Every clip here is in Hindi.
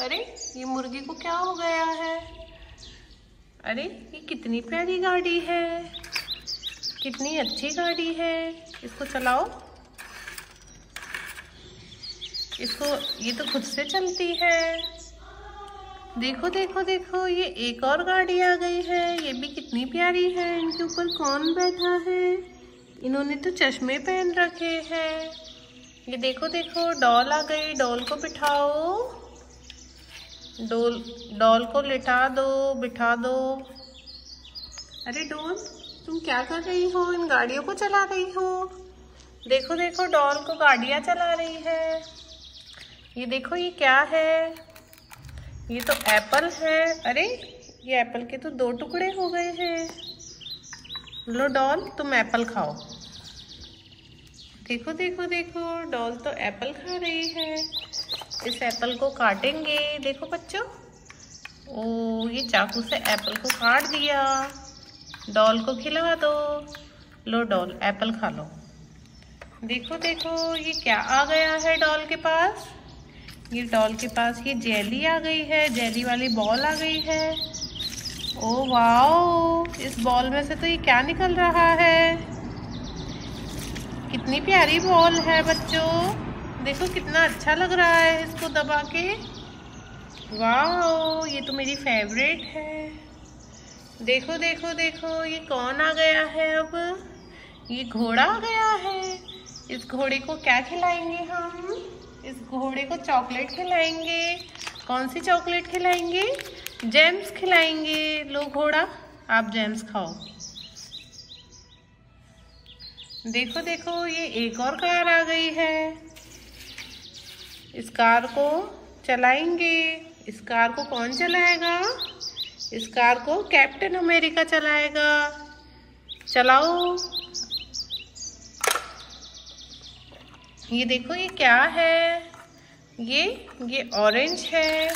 अरे, ये मुर्गी को क्या हो गया है? अरे, ये कितनी प्यारी गाड़ी है। कितनी अच्छी गाड़ी है। इसको चलाओ। इसको, ये तो खुद से चलती है। देखो देखो देखो, ये एक और गाड़ी आ गई है। ये भी कितनी प्यारी है। इनके ऊपर कौन बैठा है? इन्होंने तो चश्मे पहन रखे हैं। ये देखो देखो, डॉल आ गई। डॉल को बिठाओ। डॉल डॉल को लिटा दो, बिठा दो। अरे डोल, तुम क्या कर रही हो? इन गाड़ियों को चला रही हो? देखो देखो, डॉल को गाड़ियाँ चला रही है। ये देखो, ये क्या है? ये तो एप्पल है। अरे, ये एप्पल के तो दो टुकड़े हो गए हैं। लो, डॉल, तुम एप्पल खाओ। देखो देखो देखो, डॉल तो एप्पल खा रही है। इस एप्पल को काटेंगे। देखो बच्चों। ओ, ये चाकू से एप्पल को काट दिया। डॉल को खिला दो। लो डॉल एप्पल खा लो। देखो देखो, ये क्या आ गया है डॉल के पास? ये डॉल के पास ये जेली आ गई है। जेली वाली बॉल आ गई है। ओ, वाओ! इस बॉल में से तो ये क्या निकल रहा है? कितनी प्यारी बॉल है बच्चों। देखो कितना अच्छा लग रहा है इसको दबा के। वाह ये तो मेरी फेवरेट है। देखो देखो देखो, ये कौन आ गया है अब? ये घोड़ा आ गया है। इस घोड़े को क्या खिलाएँगे हम? इस घोड़े को चॉकलेट खिलाएँगे। कौन सी चॉकलेट खिलाएँगे? जेम्स खिलाएँगे। लो घोड़ा, आप जेम्स खाओ। देखो देखो, ये एक और कार आ गई है। इस कार को चलाएँगे। इस कार को कौन चलाएगा? इस कार को कैप्टन अमेरिका चलाएगा। चलाओ। ये देखो, ये क्या है? ये ये ऑरेंज है।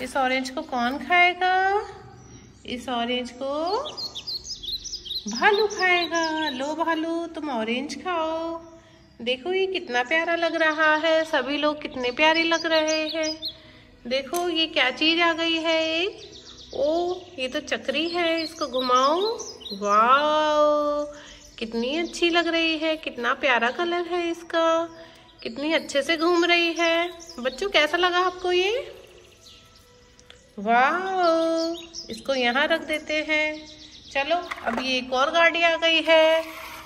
इस ऑरेंज को कौन खाएगा? इस ऑरेंज को भालू खाएगा। लो भालू, तुम ऑरेंज खाओ। देखो ये कितना प्यारा लग रहा है, सभी लोग कितने प्यारे लग रहे हैं। देखो ये क्या चीज़ आ गई है एक ओ, ये तो चक्री है, इसको घुमाओ। वाओ, कितनी अच्छी लग रही है, कितना प्यारा कलर है इसका। कितनी अच्छे से घूम रही है। बच्चों, कैसा लगा आपको ये? वाह इसको यहाँ रख देते हैं। चलो अभी एक और गाड़ी आ गई है,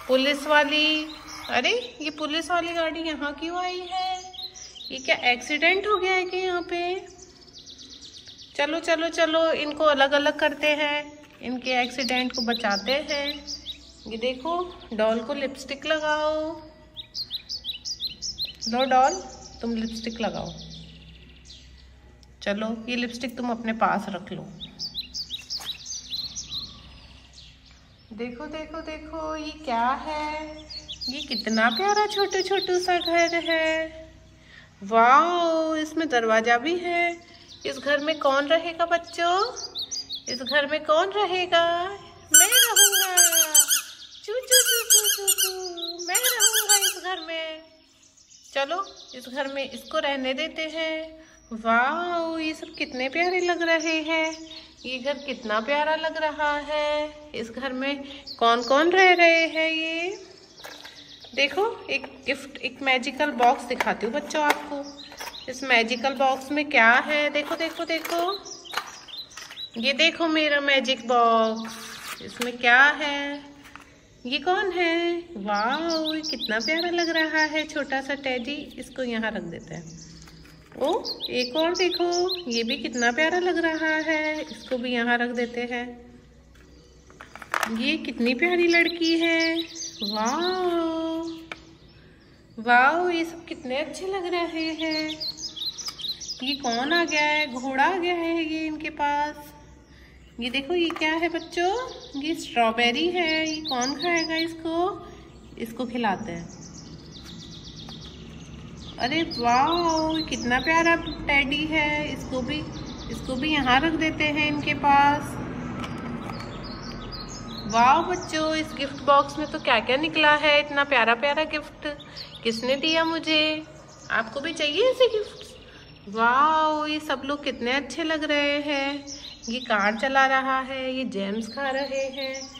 पुलिस वाली। अरे, ये पुलिस वाली गाड़ी यहाँ क्यों आई है? ये क्या एक्सीडेंट हो गया है कि यहाँ पे? चलो चलो चलो, इनको अलग अलग करते हैं। इनके एक्सीडेंट को बचाते हैं। ये देखो, डॉल को लिपस्टिक लगाओ। लो, डॉल, तुम लिपस्टिक लगाओ। चलो, ये लिपस्टिक तुम अपने पास रख लो। देखो देखो देखो, ये क्या है? ये कितना प्यारा छोटू छोटू सा घर है। वाह इसमें दरवाज़ा भी है। इस घर में कौन रहेगा बच्चों? इस घर में कौन रहेगा? मैं रहूँगा। चू चू चू चू चू चू मैं रहूँगा इस घर में। चलो, इस घर में इसको रहने देते हैं। वाह ये सब कितने प्यारे लग रहे हैं। ये घर कितना प्यारा लग रहा है। इस घर में कौन कौन रह रहे हैं ये? देखो, एक गिफ्ट एक मैजिकल बॉक्स दिखाती हूँ बच्चों आपको। इस मैजिकल बॉक्स में क्या है? देखो देखो देखो। ये देखो मेरा मैजिक बॉक्स इसमें क्या है? ये कौन है? वाह कितना प्यारा लग रहा है छोटा सा टेडी इसको यहाँ रख देते हैं। ओ, एक और देखो। ये भी कितना प्यारा लग रहा है। इसको भी यहाँ रख देते हैं। ये कितनी प्यारी लड़की है। वाह वाह ये सब कितने अच्छे लग रहे हैं। ये कौन आ गया है? घोड़ा आ गया है ये इनके पास। ये देखो, ये क्या है बच्चों? ये स्ट्रॉबेरी है। ये कौन खाएगा इसको? इसको खिलाते हैं। अरे वाह कितना प्यारा टेडी है। इसको भी इसको भी यहाँ रख देते हैं इनके पास। वाह बच्चों, इस गिफ्ट बॉक्स में तो क्या क्या निकला है? इतना प्यारा प्यारा गिफ्ट किसने दिया मुझे? आपको भी चाहिए ऐसे गिफ्ट वाह ये सब लोग कितने अच्छे लग रहे हैं। ये कार चला रहा है, ये जेम्स खा रहे हैं।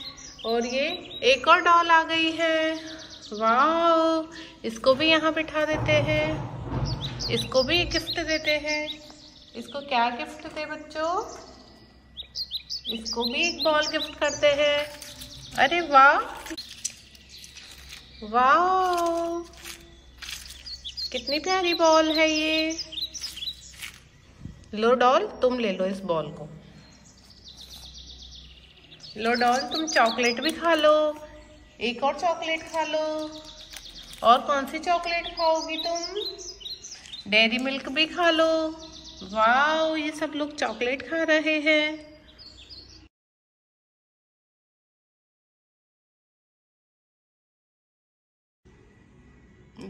और ये एक और डॉल आ गई है। वाह इसको भी यहाँ बिठा देते हैं। इसको भी गिफ्ट देते हैं। इसको क्या गिफ्ट दे बच्चों? इसको भी एक बॉल गिफ्ट करते हैं। अरे वाह! वाह कितनी प्यारी बॉल है ये। लो डॉल, तुम ले लो इस बॉल को। लो डॉल, तुम चॉकलेट भी खा लो। एक और चॉकलेट खा लो। और कौन सी चॉकलेट खाओगी तुम? डेयरी मिल्क भी खा लो। वाह ये सब लोग चॉकलेट खा रहे हैं।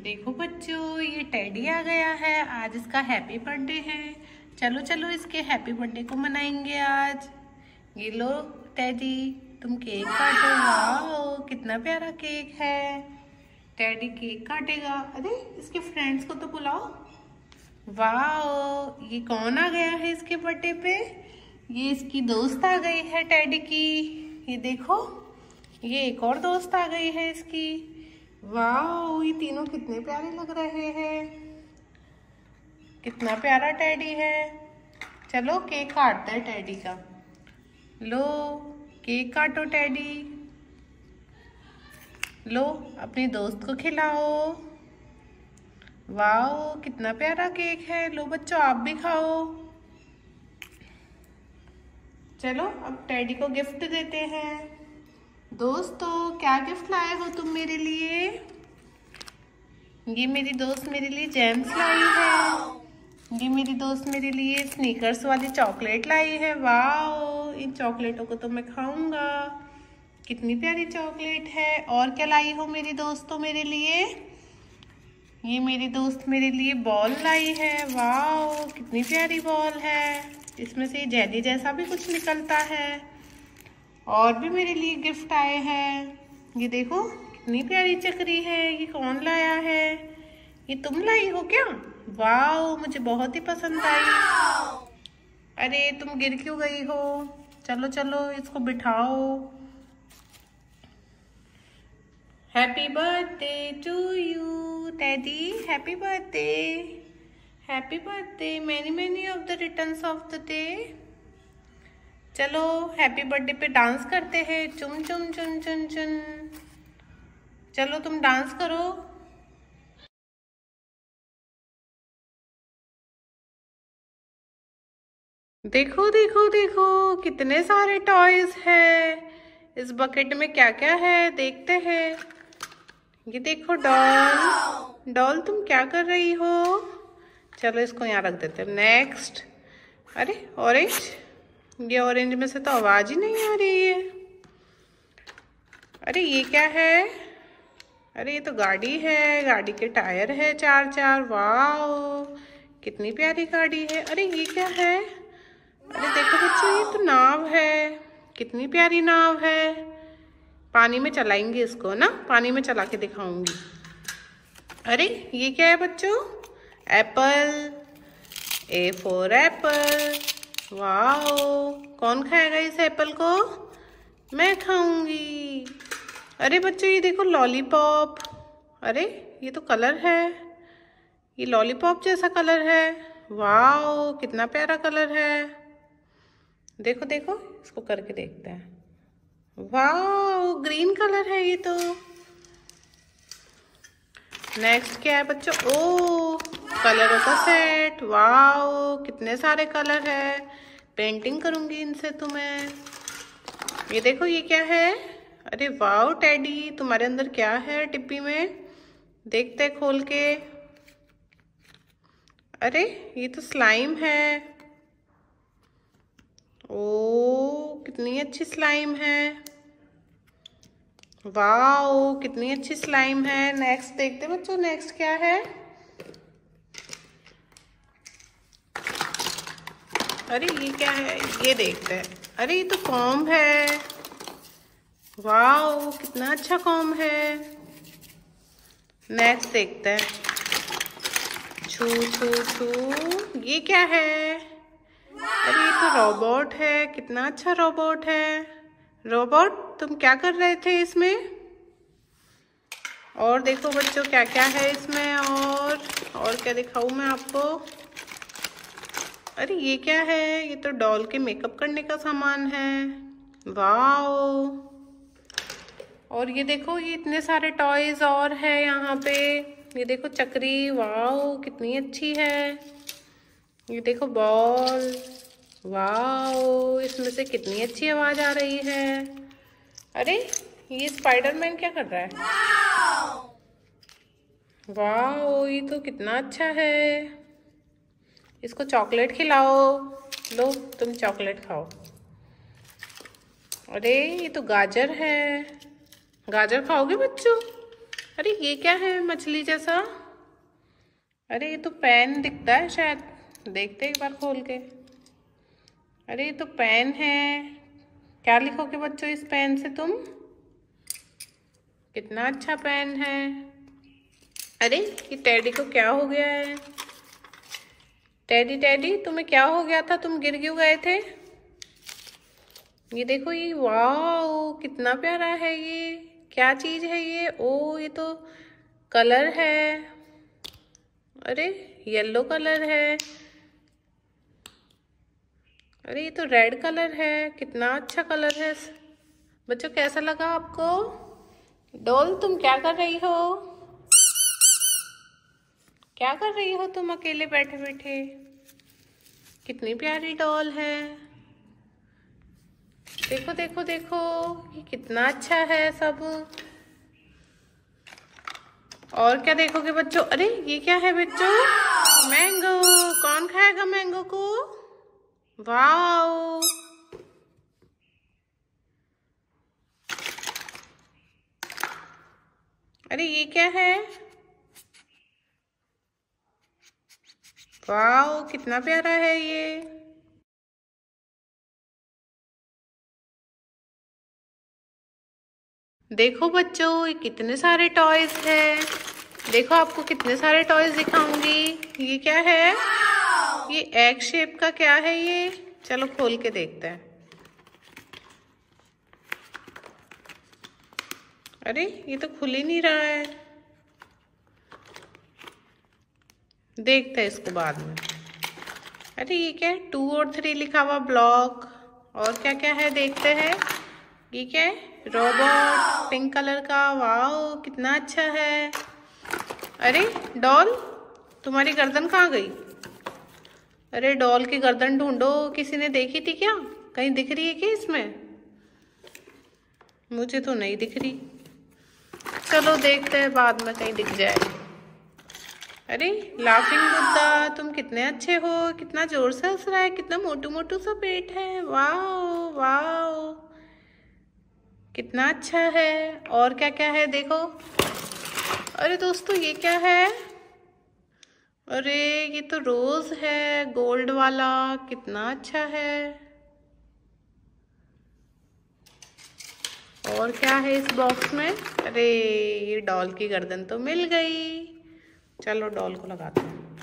देखो बच्चों ये टेडी आ गया है। आज इसका हैप्पी बर्थडे है। चलो चलो इसके हैप्पी बर्थडे को मनाएँगे आज। ये लो टेडी तुम केक काटो। वाओ। कितना प्यारा केक है। टेडी केक काटेगा। अरे इसके फ्रेंड्स को तो बुलाओ। वाओ ये कौन आ गया है इसके बर्थडे पे? ये इसकी दोस्त आ गई है टेडी की। ये देखो ये एक और दोस्त आ गई है इसकी। वाओ ये तीनों कितने प्यारे लग रहे हैं। कितना प्यारा टैडी है। चलो केक काटते हैं टैडी का। लो केक काटो टैडी लो, अपने दोस्त को खिलाओ। वाओ, कितना प्यारा केक है। लो, बच्चों, आप भी खाओ। चलो, अब टैडी को गिफ्ट देते हैं। दोस्तों क्या गिफ्ट लाए हो तुम मेरे लिए? ये मेरी दोस्त मेरे लिए जेम्स लाई है। ये मेरी दोस्त मेरे लिए स्नीकर्स वाली चॉकलेट लाई है। वाह इन चॉकलेटों को तो मैं खाऊँगा। कितनी प्यारी चॉकलेट है। और क्या लाई हो मेरी दोस्तों मेरे लिए? ये मेरी दोस्त मेरे लिए बॉल लाई है। वाह कितनी प्यारी बॉल है। इसमें से जेली जैसा भी कुछ निकलता है। और भी मेरे लिए गिफ्ट आए हैं। ये देखो, कितनी प्यारी चक्री है, ये कौन लाया है? ये तुम लाई हो क्या? वाह मुझे बहुत ही पसंद आई। अरे, तुम गिर क्यों गई हो? चलो चलो, इसको बिठाओ। Happy birthday to you daddy happy birthday happy birthday many many of the returns of the day चलो हैप्पी बर्थडे पे डांस करते हैं। चुम चुम चुन चुन चुन। चलो तुम डांस करो। देखो देखो देखो कितने सारे टॉयज है। इस बकेट में क्या क्या है देखते हैं। ये देखो डॉल डॉल तुम क्या कर रही हो? चलो इसको यहाँ रख देते हैं। नेक्स्ट अरे ऑरेंज ये ऑरेंज में से तो आवाज़ ही नहीं आ रही है। अरे ये क्या है? अरे ये तो गाड़ी है, गाड़ी के टायर है चार चार वाह कितनी प्यारी गाड़ी है। अरे ये क्या है? अरे देखो बच्चों, ये तो नाव है। कितनी प्यारी नाव है। पानी में चलाएँगे इसको, ना? पानी में चला के दिखाऊँगी। अरे ये क्या है बच्चों? Apple, A for apple. वाह कौन खाएगा इस एप्पल को? मैं खाऊँगी। अरे बच्चों, ये देखो लॉलीपॉप। अरे, ये तो कलर है। ये लॉलीपॉप जैसा कलर है। वाह कितना प्यारा कलर है। देखो देखो, इसको करके देखते हैं। वाह ग्रीन कलर है ये तो। नेक्स्ट क्या है बच्चों? ओ कलरों का सेट। वाह कितने सारे कलर है। पेंटिंग करूँगी इनसे तुम्हें। ये देखो, ये क्या है? अरे वाओ टैडी तुम्हारे अंदर क्या है टिप्पी में? देखते खोल के। अरे, ये तो स्लाइम है। ओ कितनी अच्छी स्लाइम है। वाओ, कितनी अच्छी स्लाइम है। नेक्स्ट देखते बच्चों नेक्स्ट क्या है? अरे, ये क्या है? ये देखते हैं। अरे, ये तो कॉम है। वाओ, कितना अच्छा कॉम है। नेक्स्ट देखते हैं। छू छू छू, ये क्या है? अरे, ये तो रोबोट है। कितना अच्छा रोबोट है। रोबोट, तुम क्या कर रहे थे इसमें? और देखो बच्चों क्या क्या है इसमें, और और क्या दिखाऊँ मैं आपको? अरे, ये क्या है? ये तो डॉल के मेकअप करने का सामान है। वाओ! और ये देखो, ये इतने सारे टॉयज और है यहाँ पे। ये देखो चक्री, वाओ, कितनी अच्छी है। ये देखो बॉल। वाओ इसमें से कितनी अच्छी आवाज़ आ रही है। अरे ये स्पाइडरमैन क्या कर रहा है? वाओ। ये तो कितना अच्छा है। इसको चॉकलेट खिलाओ। लो तुम चॉकलेट खाओ। अरे ये तो गाजर है। गाजर खाओगे बच्चों? अरे ये क्या है मछली जैसा? अरे ये तो पैन दिखता है शायद। देखते एक बार खोल के। अरे, ये तो पेन है। क्या लिखोगे बच्चों इस पेन से तुम? कितना अच्छा पेन है। अरे, ये टैडी को क्या हो गया है? टैडी टैडी, तुम्हें क्या हो गया था? तुम गिर क्यों गए थे? ये देखो, ये वाह कितना प्यारा है ये। क्या चीज़ है ये? ओ, ये तो कलर है। अरे, येलो कलर है। अरे, ये तो रेड कलर है। कितना अच्छा कलर है। बच्चों, कैसा लगा आपको? डोल, तुम क्या कर रही हो? क्या कर रही हो तुम अकेले बैठे बैठे? कितनी प्यारी डॉल है। देखो देखो देखो, ये कितना अच्छा है सब। और क्या देखोगे बच्चों? अरे, ये क्या है बच्चों? मैंगो। कौन खाएगा मैंगो को? वाओ अरे ये क्या है? वाओ कितना प्यारा है ये। देखो बच्चों, ये कितने सारे टॉयज है। देखो, आपको कितने सारे टॉयज दिखाऊँगी। ये क्या है? ये एग शेप का क्या है ये? चलो खोल के देखते हैं। अरे, ये तो खुल ही नहीं रहा है। देखते हैं इसको बाद में। अरे, ये क्या है? टू और थ्री लिखा हुआ ब्लॉक और क्या क्या है? देखते हैं। ये क्या है? रोबोट पिंक कलर का। वाओ कितना अच्छा है। अरे डॉल तुम्हारी गर्दन कहाँ गई? अरे डॉल की गर्दन ढूंढो, किसी ने देखी थी क्या? कहीं दिख रही है क्या इसमें? मुझे तो नहीं दिख रही। चलो देखते हैं, बाद में कहीं दिख जाए। अरे लाफिंग बुद्धा तुम कितने अच्छे हो, कितना ज़ोर से हंस रहा है, कितना मोटू मोटू सा पेट है। Wow wow. कितना अच्छा है, और क्या क्या है, देखो। अरे दोस्तों, ये क्या है? अरे, ये तो रोज है, गोल्ड वाला, कितना अच्छा है। और क्या है इस बॉक्स में? अरे, ये डॉल की गर्दन तो मिल गई। चलो डॉल को लगाते हैं।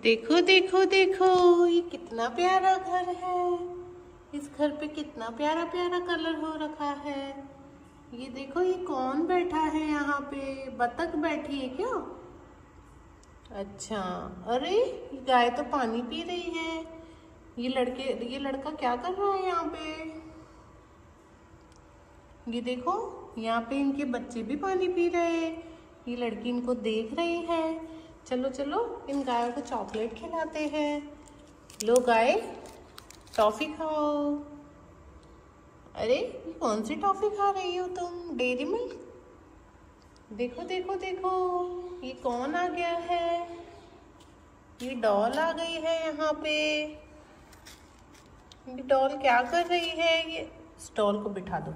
देखो देखो देखो, ये कितना प्यारा घर है। इस घर पे कितना प्यारा प्यारा कलर हो रखा है। ये देखो, ये कौन बैठा है यहाँ पे? बतख बैठी है क्या? अच्छा अरे गाय तो पानी पी रही है। ये लड़के, ये लड़का क्या कर रहा है यहाँ पे? ये देखो, यहाँ पे इनके बच्चे भी पानी पी रहे हैं। ये लड़की इनको देख रही है। चलो चलो, इन गायों को चॉकलेट खिलाते हैं। लो गाय, टॉफी खाओ। अरे कौन सी टॉफी खा रही हो तुम? Dairy Milk? देखो देखो देखो, ये कौन आ गया है? ये डॉल आ गई है यहाँ पे। ये डॉल क्या कर रही है? ये स्टॉल को बिठा दो।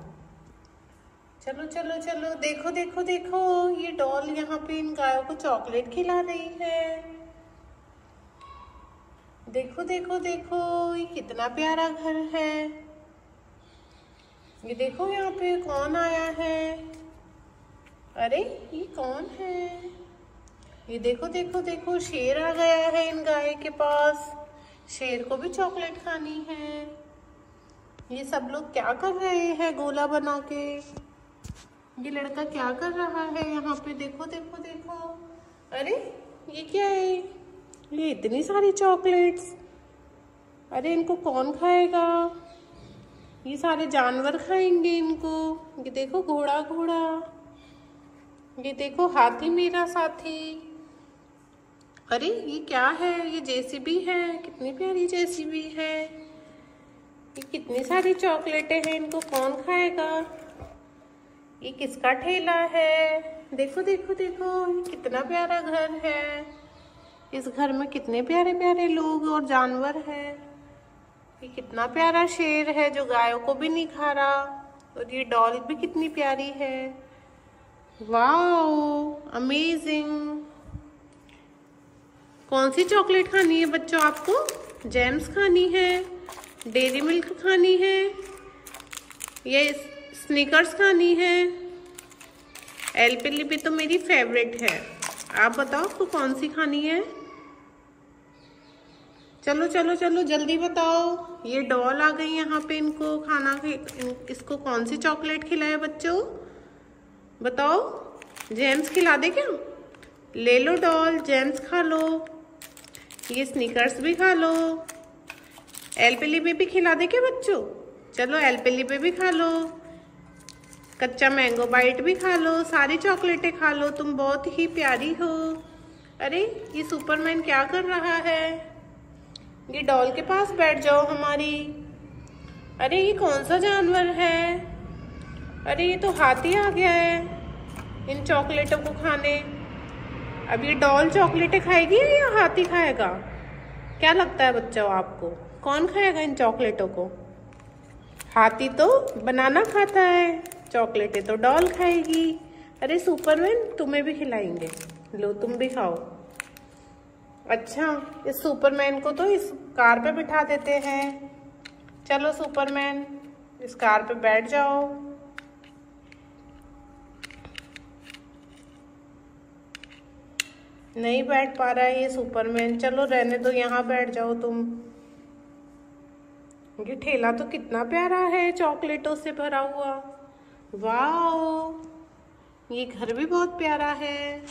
चलो चलो चलो, देखो देखो देखो, ये डॉल यहाँ पे इन गायों को चॉकलेट खिला रही है। देखो देखो देखो, ये कितना प्यारा घर है। ये देखो यहाँ पे कौन आया है? अरे, ये कौन है? ये देखो देखो देखो, शेर आ गया है इन गाय के पास। शेर को भी चॉकलेट खानी है। ये सब लोग क्या कर रहे हैं गोला बना के? ये लड़का क्या कर रहा है यहाँ पे? देखो देखो देखो। अरे, ये क्या है? ये इतनी सारी चॉकलेट्स। अरे, इनको कौन खाएगा? ये सारे जानवर खाएँगे इनको। ये देखो घोड़ा घोड़ा। ये देखो हाथी मेरा साथी। अरे ये क्या है? ये जेसीबी है। कितनी प्यारी जेसीबी है। ये कितनी सारी चॉकलेटें हैं इनको कौन खाएगा? ये किसका ठेला है? देखो देखो देखो, ये कितना प्यारा घर है। इस घर में कितने प्यारे प्यारे लोग और जानवर हैं। ये कितना प्यारा शेर है जो गायों को भी नहीं खा रहा, और ये डॉल भी कितनी प्यारी है। वाओ अमेजिंग कौन सी चॉकलेट खानी है बच्चों आपको? जेम्स खानी है, डेरी मिल्क खानी है, ये स्निकर्स खानी है। एलपिली तो मेरी फेवरेट है। आप बताओ आपको कौन सी खानी है? चलो चलो चलो, जल्दी बताओ। ये डॉल आ गई यहाँ पे इनको खाना इसको कौन सी चॉकलेट खिलाए बच्चों? बताओ। जेम्स खिला दे क्या? ले लो डॉल जेम्स खा लो। ये स्निकर्स भी खा लो। एलपिली भी खिला दे क्या बच्चों? चलो एलपिली पे भी खा लो। कच्चा मैंगो बाइट भी खा लो। सारी चॉकलेटें खा लो। तुम बहुत ही प्यारी हो। अरे, ये सुपरमैन क्या कर रहा है? ये डॉल के पास बैठ जाओ हमारी। अरे, ये कौन सा जानवर है? अरे, ये तो हाथी आ गया है इन चॉकलेटों को खाने। अब ये डॉल चॉकलेटें खाएगी या हाथी खाएगा? क्या लगता है बच्चों आपको? कौन खाएगा इन चॉकलेटों को? हाथी तो बनाना खाता है, चॉकलेटें तो डॉल खाएगी। अरे, सुपरमैन, तुम्हें भी खिलाएँगे। लो, तुम भी खाओ। अच्छा इस सुपरमैन को तो इस कार पे बिठा देते हैं। चलो सुपरमैन, इस कार पे बैठ जाओ। नहीं बैठ पा रहा है ये सुपरमैन। चलो रहने दो, यहाँ बैठ जाओ तुम। ये ठेला तो कितना प्यारा है, चॉकलेटों से भरा हुआ। वाह ये घर भी बहुत प्यारा है।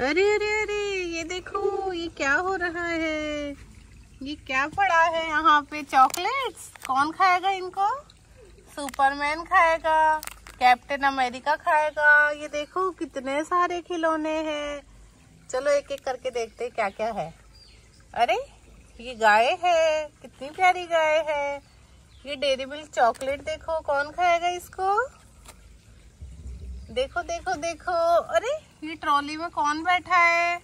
अरे अरे अरे, ये देखो, ये क्या हो रहा है? ये क्या पड़ा है यहाँ पे? चॉकलेट्स कौन खाएगा इनको? सुपरमैन खाएगा कैप्टन अमेरिका खाएगा। ये देखो, कितने सारे खिलौने हैं। चलो एक एक करके देखते हैं क्या क्या है। अरे, ये गाय है, कितनी प्यारी गाय है। ये डेरी मिल्क चॉकलेट देखो, कौन खाएगा इसको? देखो देखो देखो। अरे ये ट्रॉली में कौन बैठा है?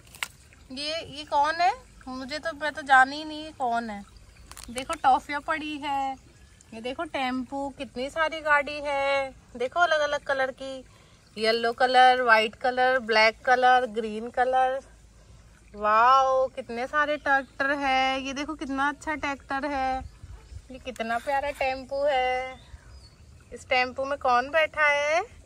ये ये कौन है? मुझे तो मैं तो जान ही नहीं कौन है। देखो, टॉफिया पड़ी है। ये देखो, टेंपू, कितनी सारी गाड़ी है। देखो अलग अलग कलर की। Yellow colour, white colour, black colour, green colour. Wow, कितने सारे ट्रैक्टर है। ये देखो, कितना अच्छा ट्रैक्टर है। ये कितना प्यारा टेंपू है। इस टेंपू में कौन बैठा है?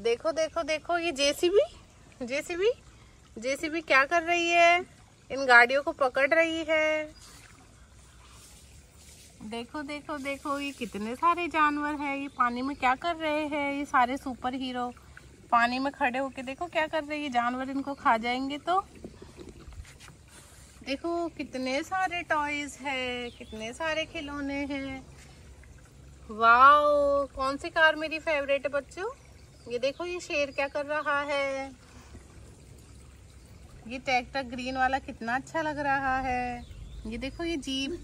देखो देखो देखो, ये जेसीबी जेसीबी जेसीबी क्या कर रही है? इन गाड़ियों को पकड़ रही है। देखो देखो देखो, ये कितने सारे जानवर है। ये पानी में क्या कर रहे हैं? ये सारे सुपर हीरो पानी में खड़े होके देखो क्या कर रहे हैं। जानवर इनको खा जाएँगे तो। देखो, कितने सारे टॉयज है, कितने सारे खिलौने हैं। वाओ कौन सी कार मेरी फेवरेट है बच्चों? ये देखो, ये शेर क्या कर रहा है? ये ट्रैक्टर ग्रीन वाला कितना अच्छा लग रहा है। ये देखो, ये जीप।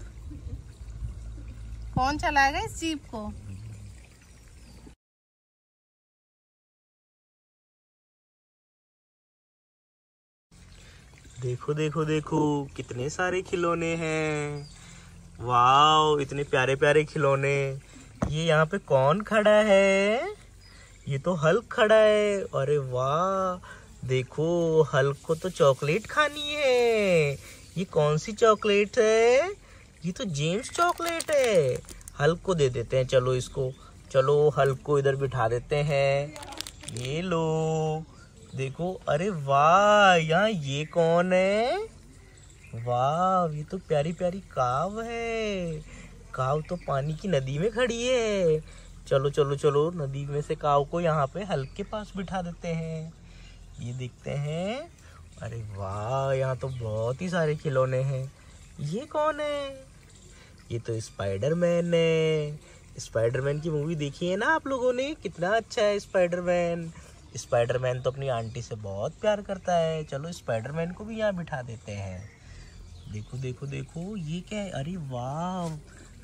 कौन चलाएगा इस जीप को? देखो देखो देखो, कितने सारे खिलौने हैं। वाह इतने प्यारे प्यारे खिलौने। ये यहाँ पे कौन खड़ा है? ये तो हल्क खड़ा है। अरे वाह, देखो हल्क को तो चॉकलेट खानी है। ये कौन सी चॉकलेट है? ये तो जेम्स चॉकलेट है। हल्क को दे देते हैं, चलो इसको। चलो हल्क को इधर बिठा देते हैं। ये लो। देखो, अरे वाह, यहाँ ये कौन है? वाह, ये तो प्यारी प्यारी काव है। काव तो पानी की नदी में खड़ी है। चलो चलो चलो, नदी में से काव को यहाँ पे हल्क के पास बिठा देते हैं। ये देखते हैं। अरे वाह, यहाँ तो बहुत ही सारे खिलौने हैं। ये कौन है? ये तो स्पाइडरमैन है। स्पाइडरमैन की मूवी देखी है ना आप लोगों ने? कितना अच्छा है स्पाइडरमैन स्पाइडरमैन तो अपनी आंटी से बहुत प्यार करता है। चलो स्पाइडरमैन को भी यहाँ बिठा देते हैं। देखो देखो देखो, ये क्या है? अरे वाह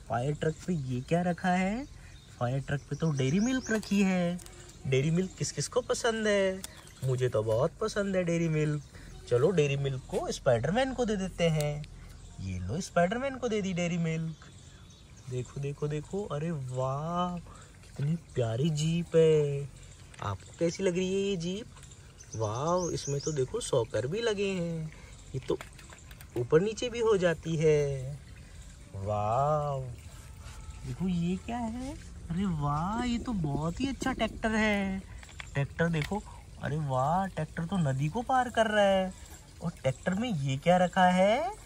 फायर ट्रक पे ये क्या रखा है? फायर ट्रक पे तो डेरी मिल्क रखी है। डेरी मिल्क किस किस को पसंद है? मुझे तो बहुत पसंद है डेरी मिल्क। चलो डेरी मिल्क को स्पाइडरमैन को दे देते हैं। ये लो स्पाइडरमैन को दे दी डेरी मिल्क। देखो देखो देखो। अरे वाह, कितनी प्यारी जीप है। आपको कैसी लग रही है ये जीप? वाह, इसमें तो देखो सॉकर भी लगे हैं। ये तो ऊपर नीचे भी हो जाती है। वाह। देखो, ये क्या है? अरे वाह, ये तो बहुत ही अच्छा ट्रैक्टर है। ट्रैक्टर देखो, अरे वाह, ट्रैक्टर तो नदी को पार कर रहा है। और ट्रैक्टर में ये क्या रखा है?